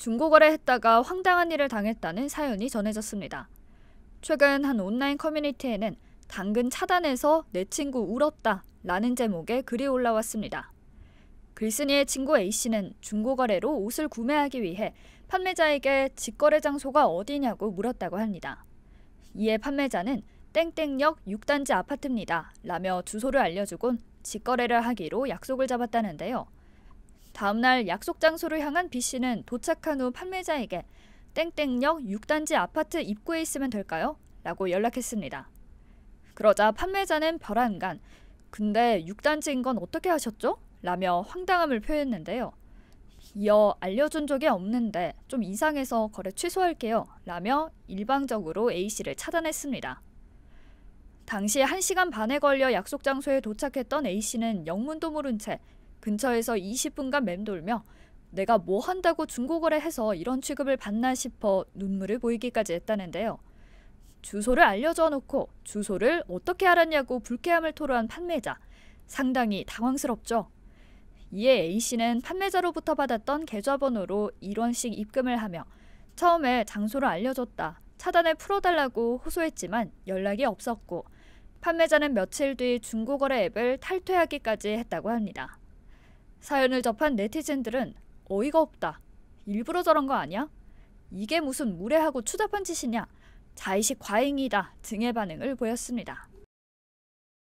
중고거래했다가 황당한 일을 당했다는 사연이 전해졌습니다. 최근 한 온라인 커뮤니티에는 당근 차단해서 내 친구 울었다 라는 제목의 글이 올라왔습니다. 글쓴이의 친구 A씨는 중고거래로 옷을 구매하기 위해 판매자에게 직거래 장소가 어디냐고 물었다고 합니다. 이에 판매자는 땡땡역 6단지 아파트입니다. 라며 주소를 알려주곤 직거래를 하기로 약속을 잡았다는데요. 다음날 약속 장소를 향한 B씨는 도착한 후 판매자에게 땡땡역 6단지 아파트 입구에 있으면 될까요? 라고 연락했습니다. 그러자 판매자는 벼랑간 근데 6단지인 건 어떻게 하셨죠? 라며 황당함을 표했는데요. 이어 알려준 적이 없는데 좀 이상해서 거래 취소할게요. 라며 일방적으로 A씨를 차단했습니다. 당시 1시간 반에 걸려 약속 장소에 도착했던 A씨는 영문도 모른 채 근처에서 20분간 맴돌며 내가 뭐 한다고 중고거래 해서 이런 취급을 받나 싶어 눈물을 보이기까지 했다는데요. 주소를 알려줘 놓고 주소를 어떻게 알았냐고 불쾌함을 토로한 판매자. 상당히 당황스럽죠. 이에 A씨는 판매자로부터 받았던 계좌번호로 1원씩 입금을 하며 처음에 장소를 알려줬다. 차단을 풀어달라고 호소했지만 연락이 없었고 판매자는 며칠 뒤 중고거래 앱을 탈퇴하기까지 했다고 합니다. 사연을 접한 네티즌들은 어이가 없다. 일부러 저런 거 아니야? 이게 무슨 무례하고 추잡한 짓이냐? 자의식 과잉이다 등의 반응을 보였습니다.